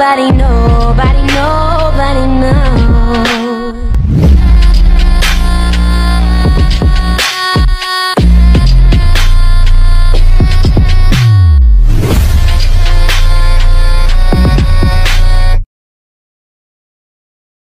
nobody knows.